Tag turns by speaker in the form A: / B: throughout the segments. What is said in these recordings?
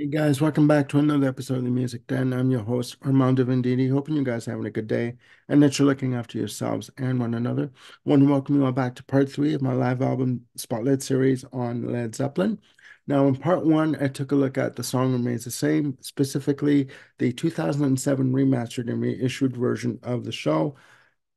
A: Hey guys, welcome back to another episode of the Music Den. I'm your host, Armando Venditti. Hoping you guys are having a good day and that you're looking after yourselves and one another. I want to welcome you all back to part three of my live album Spotlight series on Led Zeppelin. Now, in part one, I took a look at The Song Remains the Same, specifically the 2007 remastered and reissued version of the show,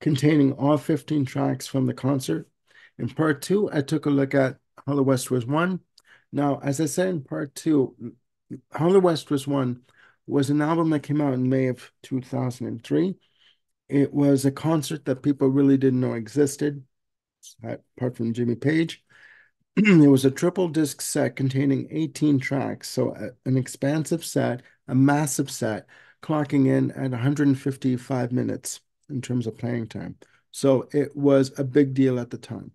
A: containing all 15 tracks from the concert. In part two, I took a look at How the West Was Won. Now, as I said in part two, how West Was Won was an album that came out in May of 2003. It was a concert that people really didn't know existed, uh, apart from Jimmy Page. it was a triple disc set containing 18 tracks, so a, an expansive set, a massive set, clocking in at 155 minutes in terms of playing time. So it was a big deal at the time.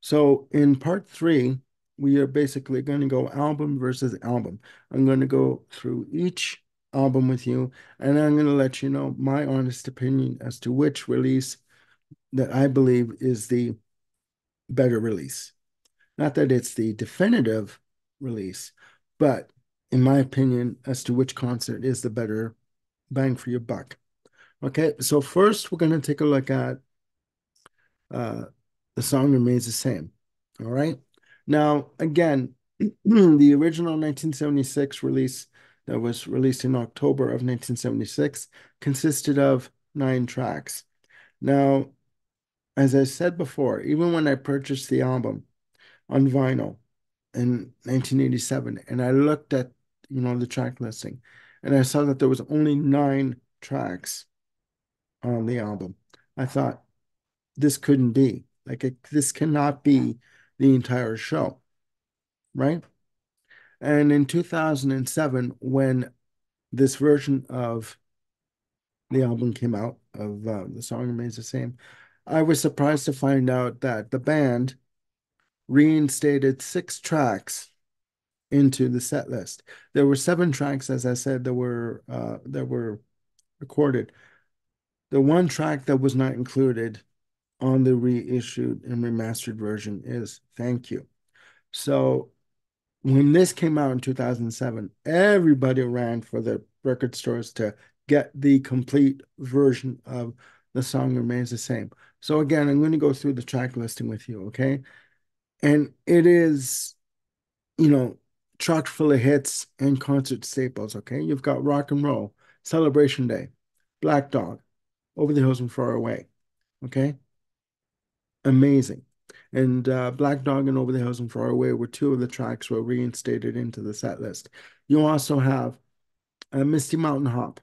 A: So in part three, we are basically going to go album versus album. I'm going to go through each album with you, and I'm going to let you know my honest opinion as to which release that I believe is the better release. Not that it's the definitive release, but in my opinion, as to which concert is the better bang for your buck. Okay, so first we're going to take a look at uh, the song remains the same. All right. Now, again, the original 1976 release that was released in October of 1976 consisted of nine tracks. Now, as I said before, even when I purchased the album on vinyl in 1987 and I looked at, you know, the track listing and I saw that there was only nine tracks on the album, I thought this couldn't be. Like, it, this cannot be the entire show, right? And in 2007, when this version of the album came out, of uh, the song remains the same, I was surprised to find out that the band reinstated six tracks into the set list. There were seven tracks, as I said, that were uh, that were recorded. The one track that was not included on the reissued and remastered version is Thank You. So when this came out in 2007, everybody ran for the record stores to get the complete version of the song remains the same. So again, I'm going to go through the track listing with you, okay? And it is, you know, chock full of hits and concert staples, okay? You've got rock and roll, Celebration Day, Black Dog, Over the Hills and Far Away, okay? Amazing. And uh, Black Dog and Over the Hills and Far Away were two of the tracks were reinstated into the set list. You also have a Misty Mountain Hop,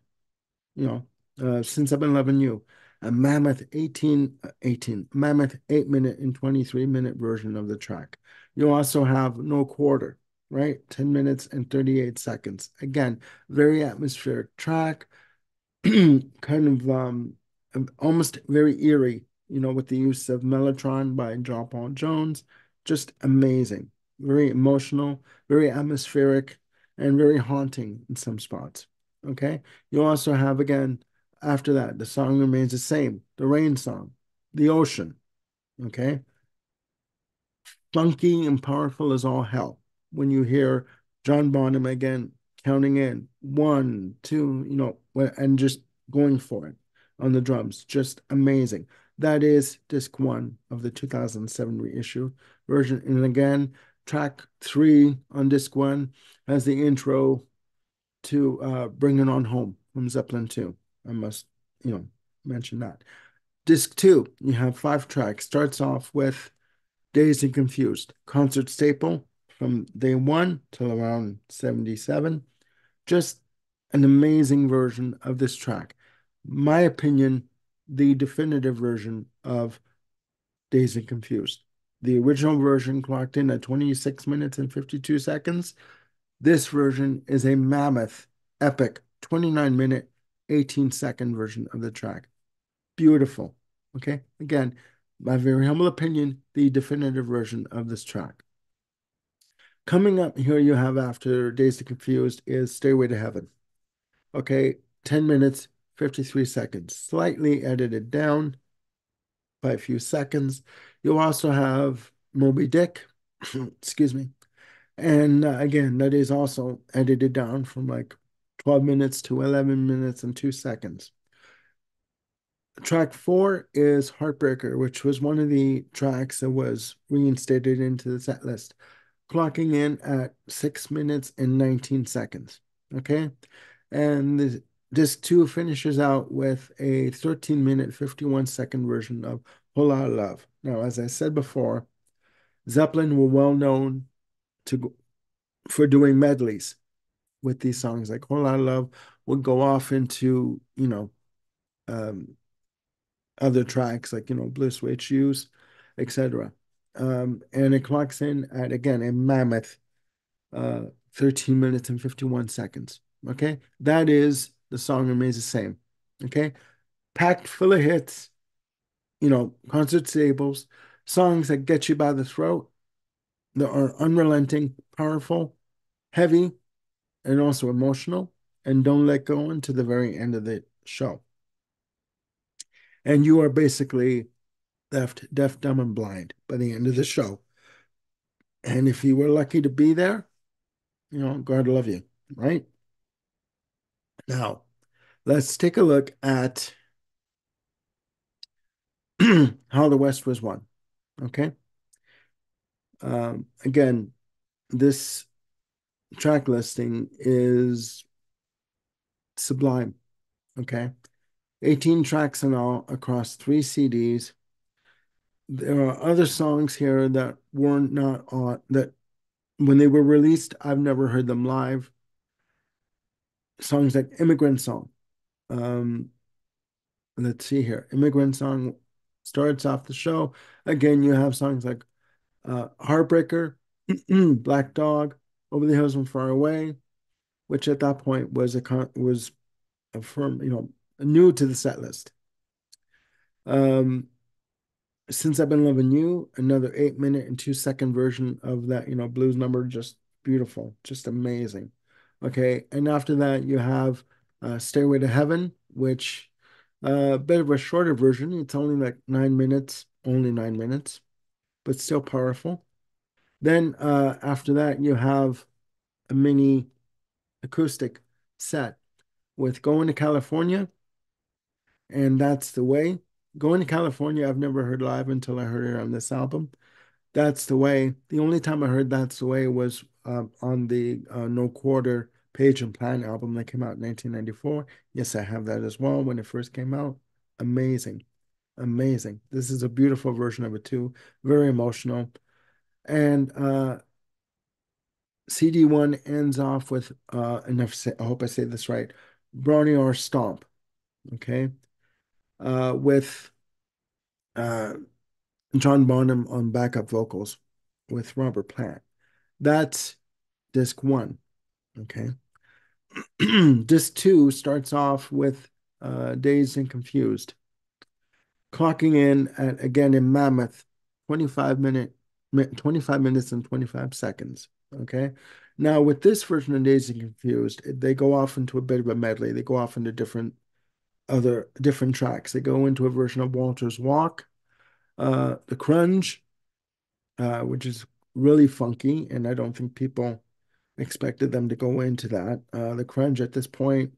A: you know, uh, Since I've Been Loving You, a mammoth 18, 18, mammoth 8 minute and 23 minute version of the track. You also have No Quarter, right? 10 minutes and 38 seconds. Again, very atmospheric track, kind of um, almost very eerie you know, with the use of Mellotron by John Paul Jones. Just amazing. Very emotional, very atmospheric, and very haunting in some spots. Okay. You also have, again, after that, the song remains the same the rain song, the ocean. Okay. Funky and powerful as all hell when you hear John Bonham again counting in one, two, you know, and just going for it on the drums. Just amazing. That is disc one of the 2007 reissue version. And again, track three on disc one has the intro to uh, Bring It On Home from Zeppelin 2. I must, you know, mention that. Disc two, you have five tracks. Starts off with Dazed and Confused, concert staple from day one till around 77. Just an amazing version of this track. My opinion, the definitive version of Dazed and Confused. The original version clocked in at 26 minutes and 52 seconds. This version is a mammoth, epic 29 minute, 18 second version of the track. Beautiful. Okay. Again, my very humble opinion, the definitive version of this track. Coming up here, you have after Dazed and Confused is Stairway to Heaven. Okay. 10 minutes, 53 seconds, slightly edited down by a few seconds. You also have Moby Dick, excuse me. And uh, again, that is also edited down from like 12 minutes to 11 minutes and two seconds. Track four is Heartbreaker, which was one of the tracks that was reinstated into the set list, clocking in at six minutes and 19 seconds. Okay. And the this too finishes out with a 13 minute, 51 second version of Whole Lotta Love. Now, as I said before, Zeppelin were well known to for doing medleys with these songs. Like Whole Lotta Love would go off into, you know, um, other tracks like, you know, Blue Switch Use, etc. Um, and it clocks in at, again, a mammoth uh, 13 minutes and 51 seconds. Okay. That is the song remains the same. Okay. Packed full of hits, you know, concert staples, songs that get you by the throat, that are unrelenting, powerful, heavy, and also emotional, and don't let go until the very end of the show. And you are basically left deaf, dumb, and blind by the end of the show. And if you were lucky to be there, you know, God love you, right? Now, let's take a look at how the West was won. Okay. Um, again, this track listing is sublime. Okay. 18 tracks in all across three CDs. There are other songs here that were not on that when they were released, I've never heard them live. Songs like Immigrant Song. Um, let's see here. Immigrant Song starts off the show. Again, you have songs like uh, Heartbreaker, Black Dog, Over the Hills and Far Away, which at that point was a con- was a firm, you know, new to the set list. Um, since I've been loving you, another eight minute and two second version of that, you know, blues number, just beautiful, just amazing. Okay, and after that you have uh, Stairway to Heaven, which uh, a bit of a shorter version. It's only like nine minutes, only nine minutes, but still powerful. Then uh, after that you have a mini acoustic set with Going to California, and that's the way. Going to California, I've never heard live until I heard it on this album. That's the way. The only time I heard That's the Way was uh, on the uh, No Quarter Page and Plant album that came out in 1994. Yes, I have that as well when it first came out. Amazing. Amazing. This is a beautiful version of it too. Very emotional. And uh, CD1 ends off with, uh, and I hope I say this right, Bron-Y-Aur Stomp. Okay. Uh, with uh, John Bonham on backup vocals with Robert Plant. That's disc one. Okay. disc two starts off with uh, Dazed and Confused, clocking in at again in Mammoth, 25 minute 25 minutes and 25 seconds. Okay. Now with this version of Dazed and Confused, they go off into a bit of a medley. They go off into different other different tracks. They go into a version of Walter's Walk, uh, the Crunge, uh, which is really funky, and I don't think people expected them to go into that. Uh, the Crunge at this point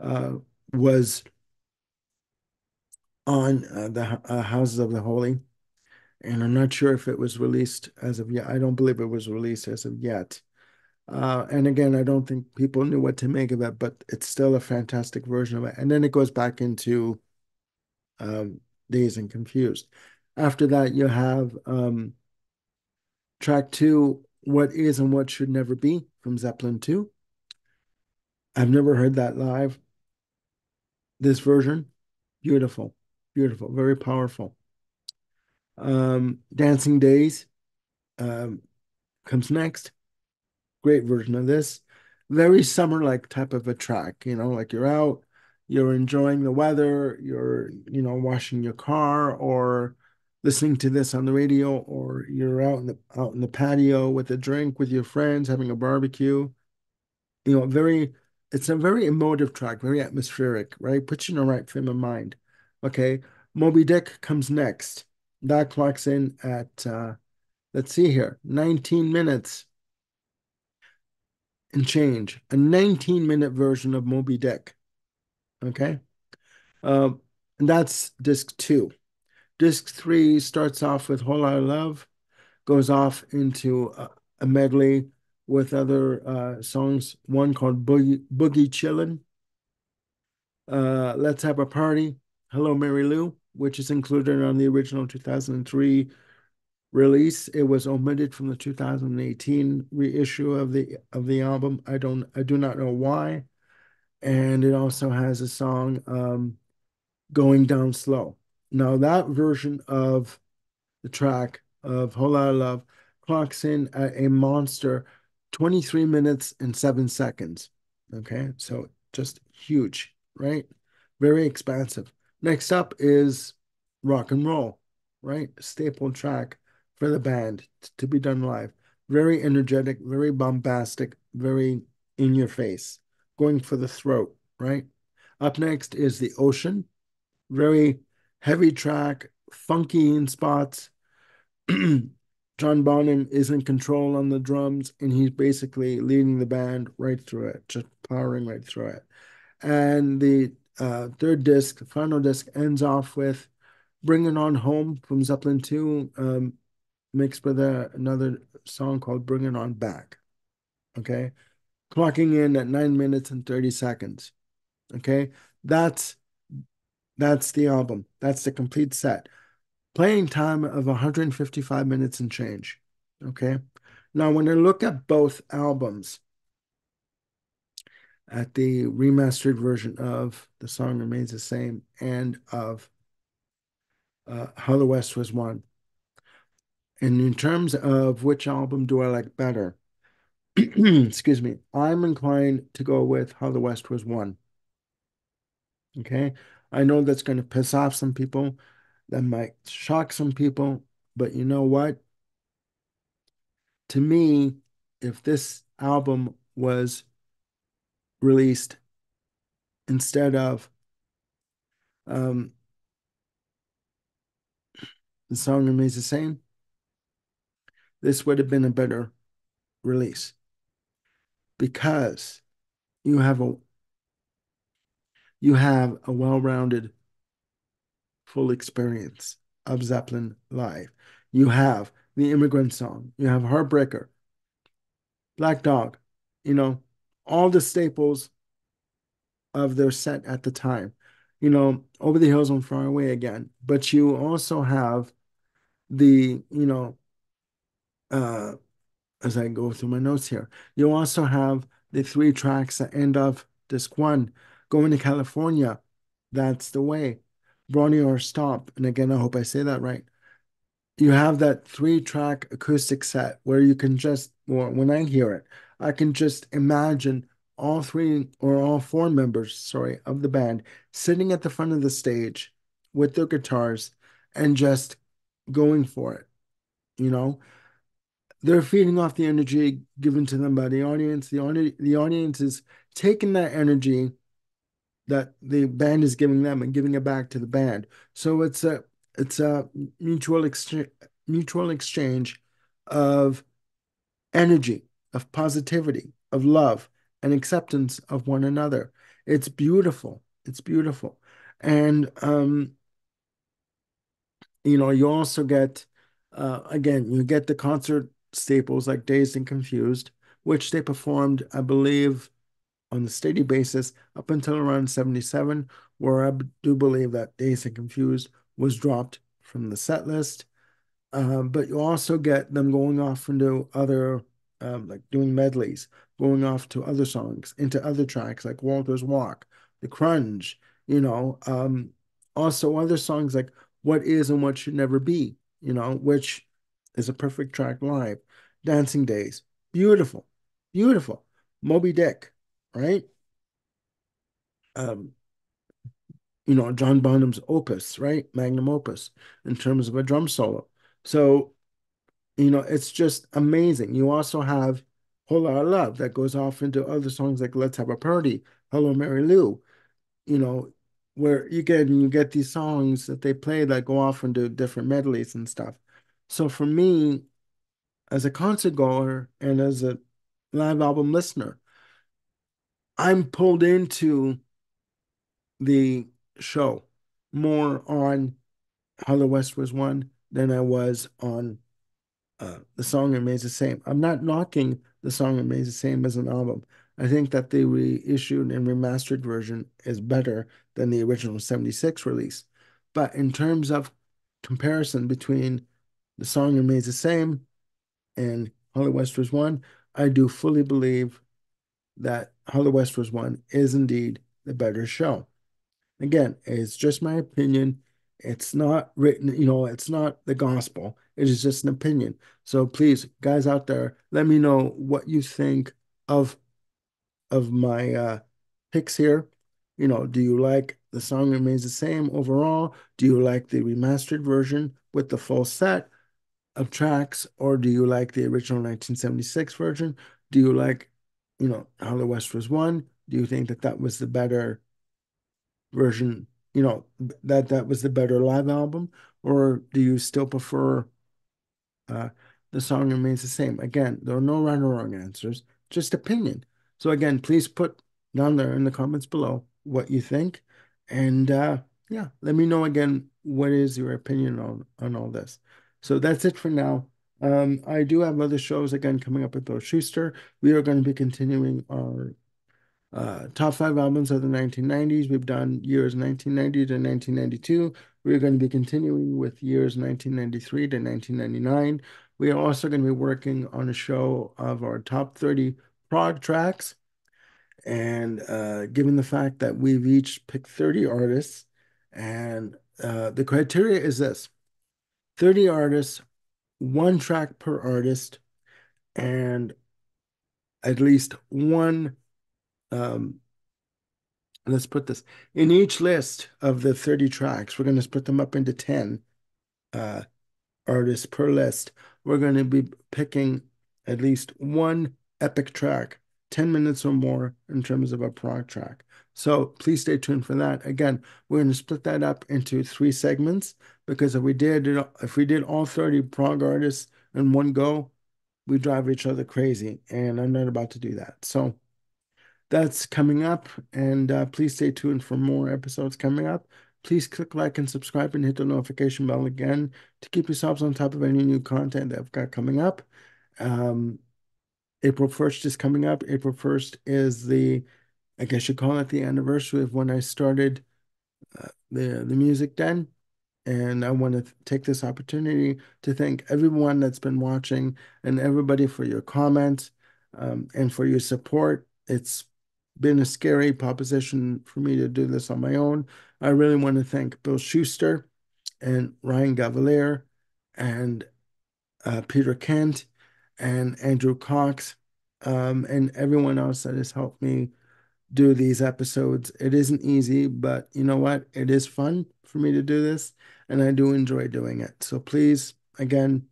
A: uh, was on uh, the uh, Houses of the Holy, and I'm not sure if it was released as of yet. I don't believe it was released as of yet. Uh, and again, I don't think people knew what to make of it, but it's still a fantastic version of it. And then it goes back into um, Dazed and Confused. After that, you have um, track two, What Is and What Should Never Be from Zeppelin 2. I've never heard that live. This version, beautiful, beautiful, very powerful. Um, Dancing Days um, comes next great version of this. Very summer-like type of a track, you know, like you're out, you're enjoying the weather, you're, you know, washing your car or listening to this on the radio, or you're out in the out in the patio with a drink with your friends, having a barbecue. You know, very it's a very emotive track, very atmospheric, right? Puts you in the right frame of mind. Okay. Moby Dick comes next. That clocks in at uh let's see here, 19 minutes and change, a 19 minute version of Moby Dick. Okay. Uh, and that's disc two. Disc three starts off with Whole Lotta Love, goes off into a, a medley with other uh, songs, one called Boogie, Boogie Chillin', uh, Let's Have a Party, Hello Mary Lou, which is included on the original 2003 release. It was omitted from the 2018 reissue of the of the album. I don't I do not know why. And it also has a song um, Going Down Slow. Now that version of the track of Whole Lotta Love clocks in at a monster 23 minutes and seven seconds. Okay, so just huge, right? Very expansive. Next up is rock and roll, right? Staple track for the band to be done live. Very energetic, very bombastic, very in your face, going for the throat, right? Up next is The Ocean. Very heavy track, funky in spots. John Bonham is in control on the drums, and he's basically leading the band right through it, just powering right through it. And the uh, third disc, the final disc, ends off with Bring It On Home from Zeppelin 2, um, mixed with a, another song called "Bring It On Back. Okay. Clocking in at nine minutes and 30 seconds. Okay. That's that's the album. That's the complete set. Playing time of 155 minutes and change. Okay. Now, when I look at both albums, at the remastered version of The Song Remains the Same and of uh, How the West Was Won, and in terms of which album do I like better, excuse me, I'm inclined to go with How the West Was Won. Okay. I know that's going to piss off some people, that might shock some people, but you know what? To me, if this album was released instead of um, the song remains the same, this would have been a better release because you have a you have a well-rounded full experience of Zeppelin live. You have the immigrant song, you have Heartbreaker, Black Dog, you know, all the staples of their set at the time. You know, Over the Hills and Far Away again. But you also have the, you know, uh, as I go through my notes here, you also have the three tracks at end of disc one, Going to California, That's the Way, Bron-Y-Aur Stomp. And again, I hope I say that right. You have that three track acoustic set where you can just, well, when I hear it, I can just imagine all three or all four members, sorry, of the band sitting at the front of the stage with their guitars and just going for it. You know, they're feeding off the energy given to them by the audience. The audience, the audience is taking that energy that the band is giving them and giving it back to the band. So it's a it's a mutual exchange mutual exchange of energy, of positivity, of love, and acceptance of one another. It's beautiful. It's beautiful. And um, you know, you also get uh, again, you get the concert staples like Dazed and Confused, which they performed, I believe, on a steady basis up until around 77, where I do believe that Dazed and Confused was dropped from the set list. Um, but you also get them going off into other, um, like doing medleys, going off to other songs, into other tracks like Walter's Walk, The Crunge, you know, um, also other songs like What Is and What Should Never Be, you know, which is a perfect track live. Dancing Days, beautiful, beautiful. Moby Dick, right? Um, you know, John Bonham's opus, right? Magnum opus in terms of a drum solo. So, you know, it's just amazing. You also have Whole Lotta Love that goes off into other songs like Let's Have a Party, Hello Mary Lou, you know, where you get you get these songs that they play that go off into different medleys and stuff. So for me, as a concert goer and as a live album listener, I'm pulled into the show more on How the West Was Won than I was on uh, the song remains the same. I'm not knocking the song remains the same as an album. I think that the reissued and remastered version is better than the original 76 release. But in terms of comparison between the song remains the same and the West Was Won, I do fully believe that How the West Was Won is indeed the better show. Again, it's just my opinion. It's not written, you know, it's not the gospel. It is just an opinion. So please, guys out there, let me know what you think of of my uh picks here. You know, do you like the song remains the same overall? Do you like the remastered version with the full set of tracks, or do you like the original 1976 version? Do you like, you know, How the West Was Won? Do you think that that was the better version, you know, that that was the better live album, or do you still prefer uh, the song remains the same? Again, there are no right or wrong answers, just opinion. So again, please put down there in the comments below what you think, and uh, yeah, let me know again what is your opinion on on all this. So that's it for now. Um, I do have other shows again coming up with Bill Schuster. We are going to be continuing our uh, top five albums of the 1990s. We've done years 1990 to 1992. We're going to be continuing with years 1993 to 1999. We are also going to be working on a show of our top 30 prog tracks. And uh, given the fact that we've each picked 30 artists, and uh, the criteria is this 30 artists, one track per artist, and at least one um, let's put this in each list of the 30 tracks, we're going to split them up into 10 uh, artists per list. We're going to be picking at least one epic track, 10 minutes or more in terms of a prog track. So please stay tuned for that. Again, we're going to split that up into three segments because if we did if we did all 30 prog artists in one go, we drive each other crazy, and I'm not about to do that. So that's coming up. And uh, please stay tuned for more episodes coming up. Please click like and subscribe and hit the notification bell again to keep yourselves on top of any new content that I've got coming up. Um, April 1st is coming up. April 1st is the, I guess you call it the anniversary of when I started uh, the, the Music Den. And I want to take this opportunity to thank everyone that's been watching and everybody for your comments um, and for your support. It's been a scary proposition for me to do this on my own. I really want to thank Bill Schuster and Ryan Gavalier and uh, Peter Kent and Andrew Cox um, and everyone else that has helped me do these episodes. It isn't easy, but you know what? It is fun for me to do this, and I do enjoy doing it. So please, again,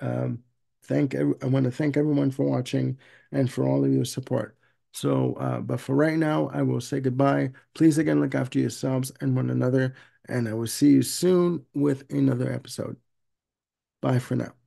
A: um, thank I want to thank everyone for watching and for all of your support. So, uh, but for right now, I will say goodbye. Please again look after yourselves and one another, and I will see you soon with another episode. Bye for now.